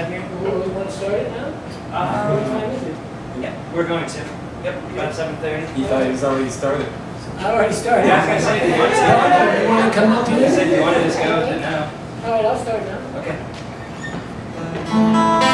have here? What started now? Uh, um, what time is it? Yeah, we're going to. Yep, about 7.30. He thought he was already started. I already started. Yeah, I was going to say, do you want to start now? You want to come up here? I said you want to just go with it now. All right, I'll start now. Okay.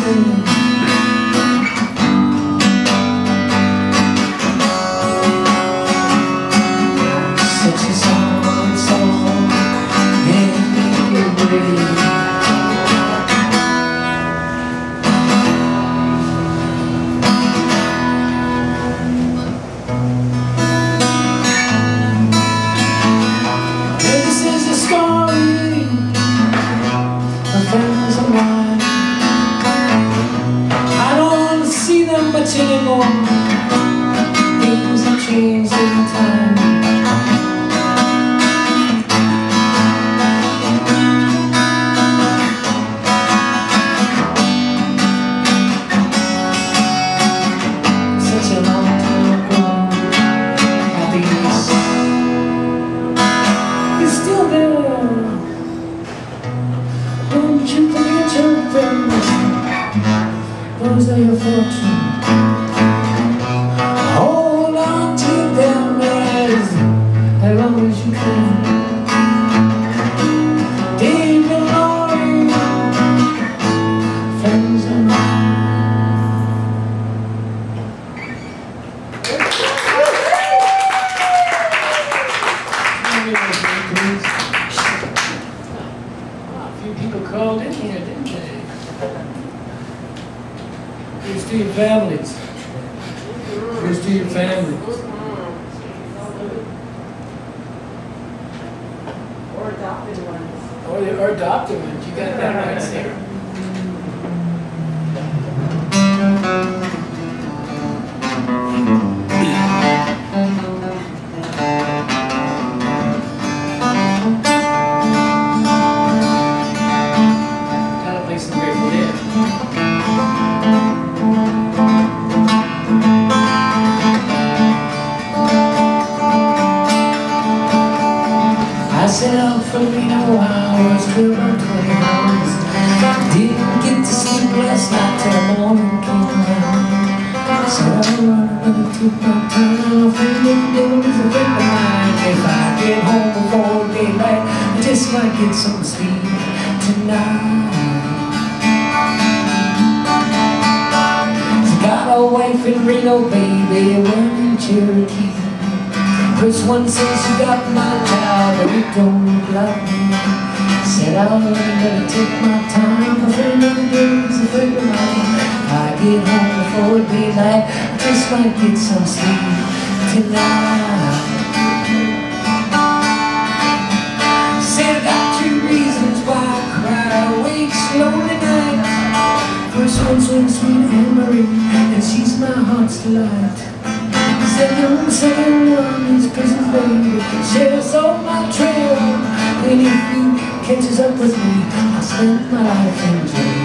away I was 20 hours. Didn't get to sleep last night till morning came around. Said I'll run, run to my town. Friend of the devil is a friend of mine. If I get home before daylight, I just might get some sleep tonight. Got a wife in Reno, baby, one in Cherokee. First one says you got my child, but you don't like me. Said I'll better take my time. The days, a friend of mine. I get home before daylight, I just might get some sleep tonight. Said I got two reasons why I cry awake lonely nights. First one's when sweet Anne Marie, and she's my heart's delight. Second, second up with me, I'll spend my life in jail.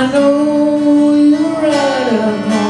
I know you're right about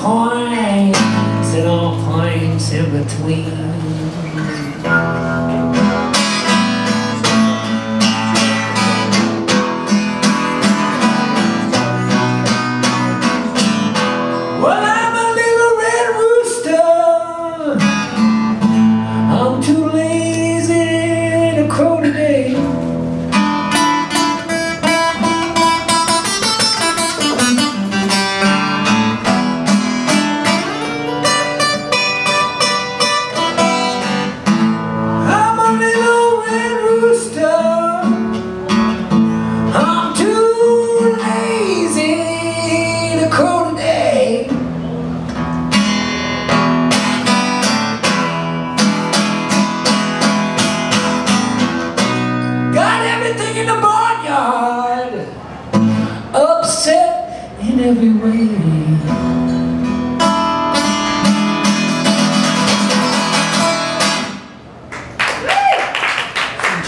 points and all points in between.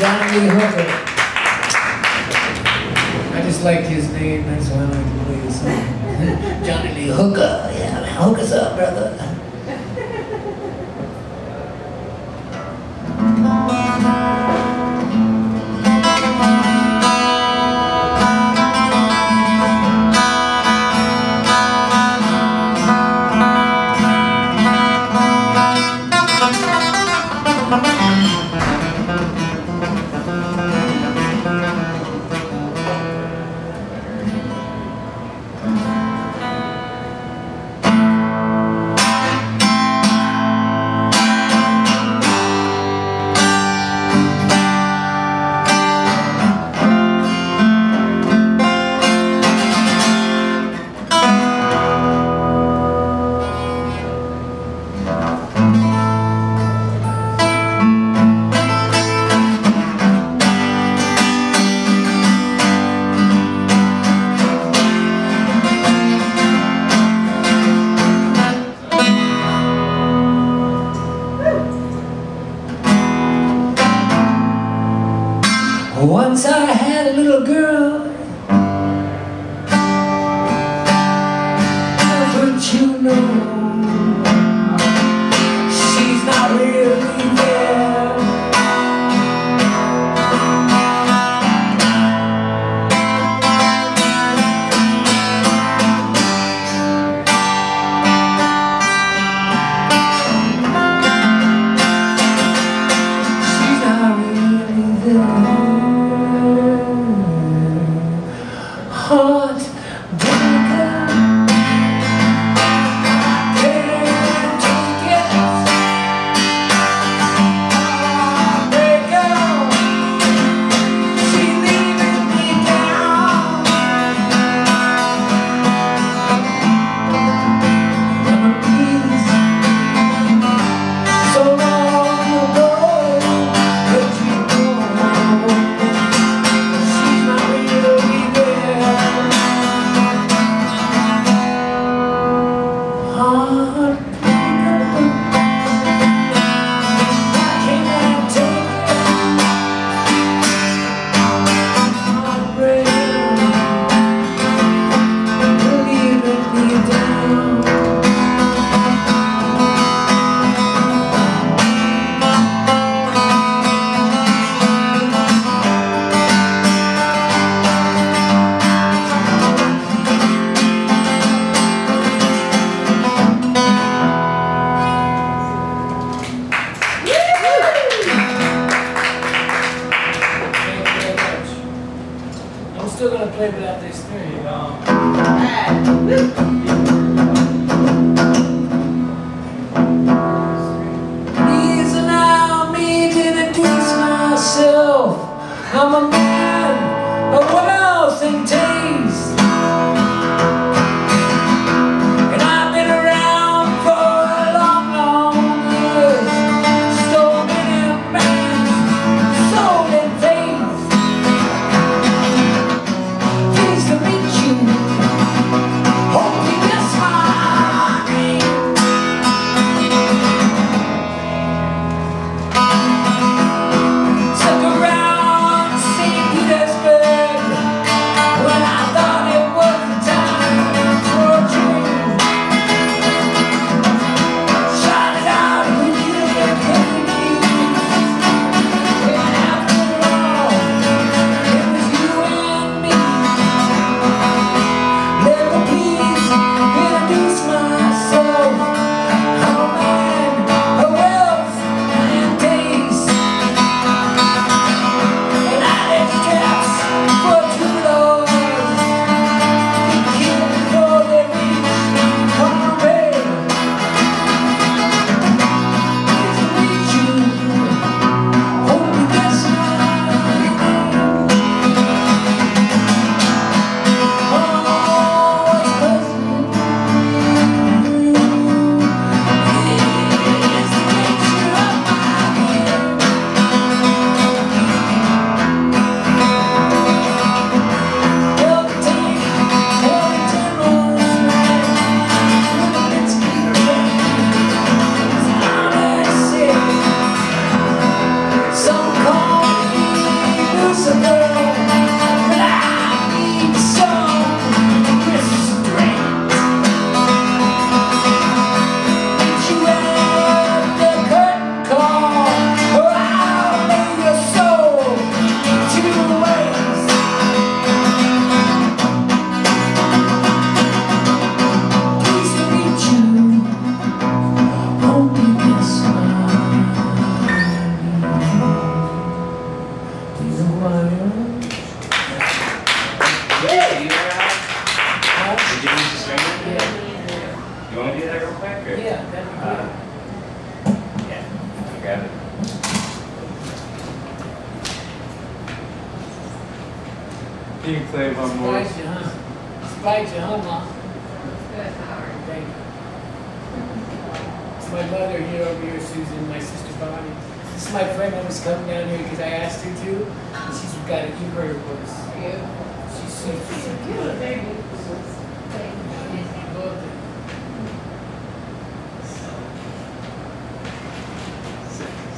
John Lee Hooker. I just like his name, that's why I like to play his song. Johnny Lee Hooker, yeah, hook us up, brother. still going to play without this theory. Please allow me to taste myself. I'm a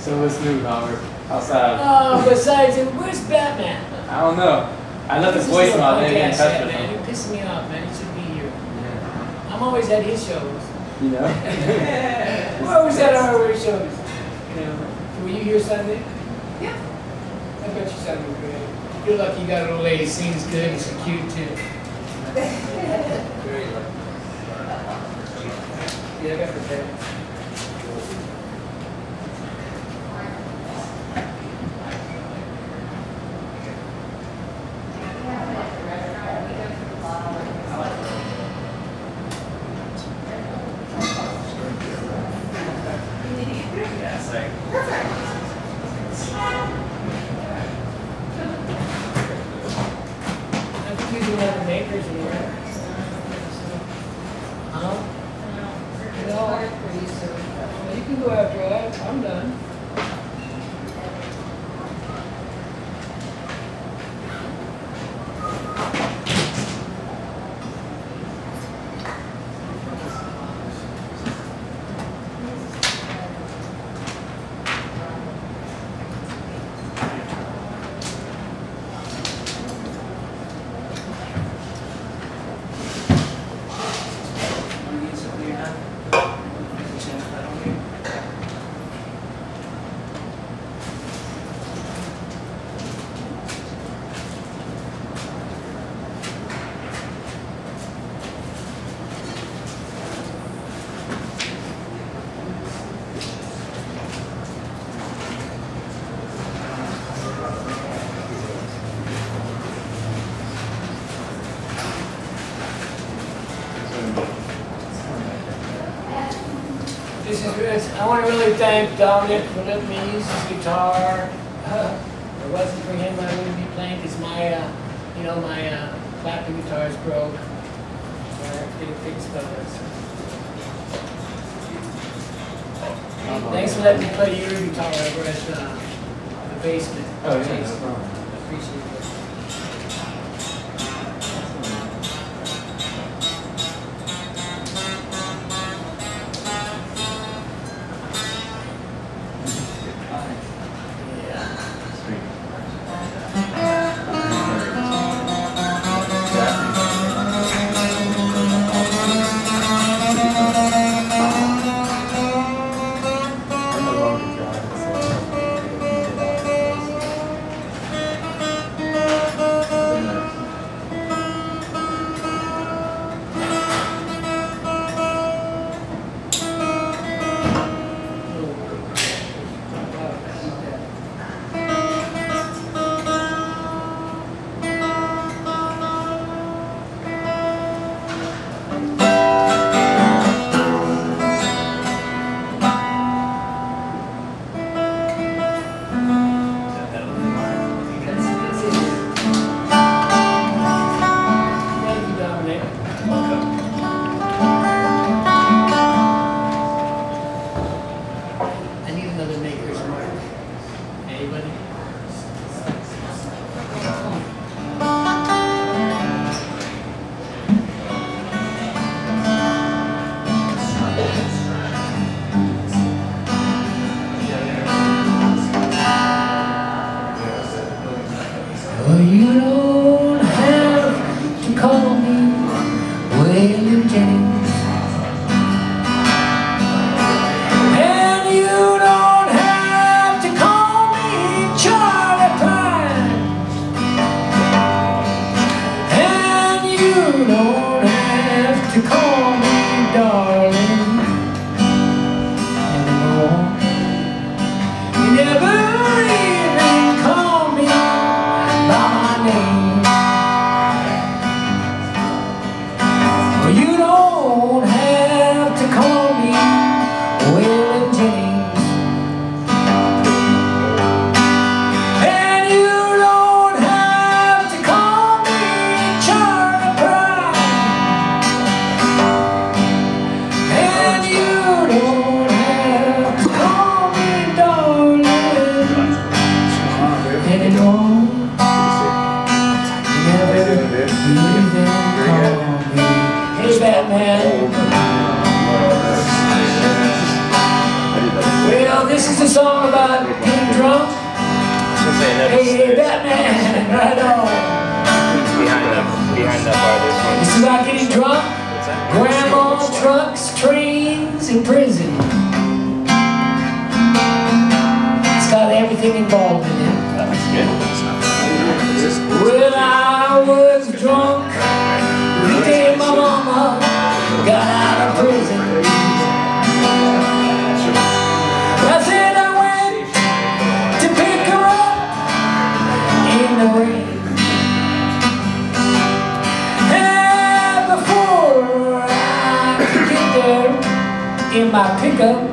So what's new, Howard? Outside. Oh, besides, it, where's Batman? I don't know. I left his This is a voicemail. I didn't get in touch with man. him. You're pissing me off, man. He should be here. Yeah. I'm always at his shows. You know? We're always at our shows. You know, were you here Sunday? Yeah. I bet you sounded great. You're lucky you got a little lady. Sings good and she's cute too. Yeah, I got the tape. Yeah, it's like, I think you do have the makers in here. Huh? No. Well, You can go after I, I'm done. wanna get something you're done? You can change that on me. This is, it's- I want to really thank Dominic for letting me use his guitar. Uh, If it wasn't for him, I wouldn't be playing because my, uh, you know, my uh, clapping guitar is broke. So I have to get it fixed by this. Thanks for letting me play your guitar over at uh, the basement. Oh, yeah, no problem. Appreciate it. about getting drunk, grandma, trucks, trains, and prison. It's got everything involved Ольга.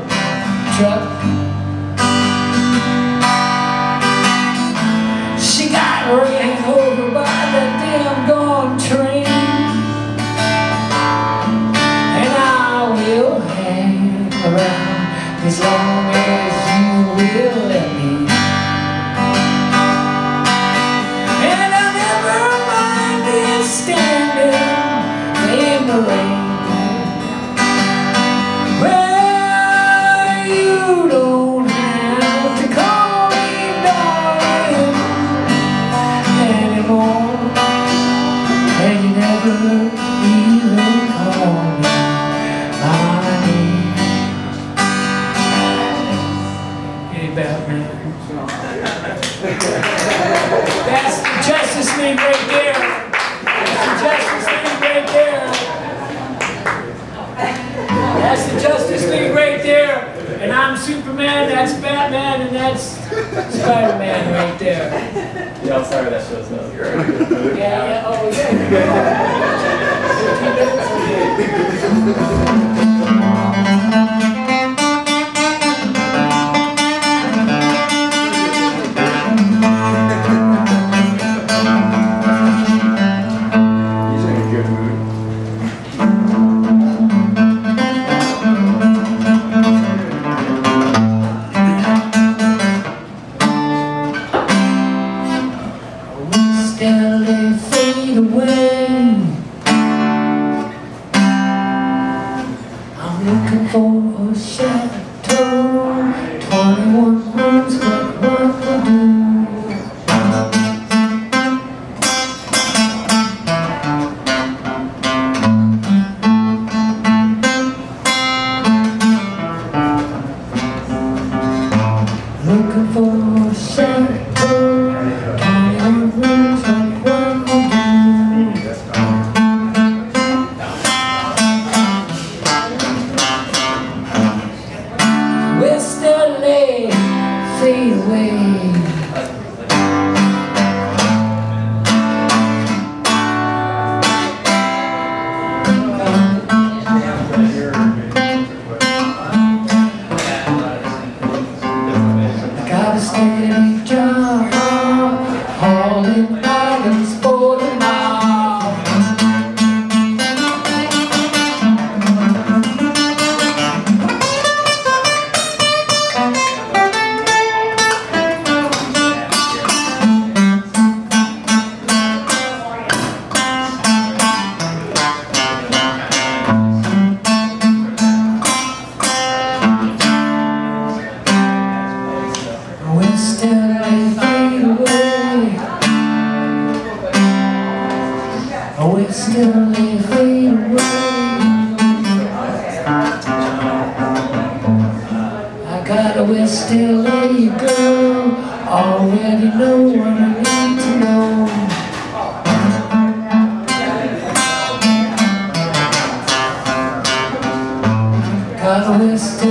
Got a list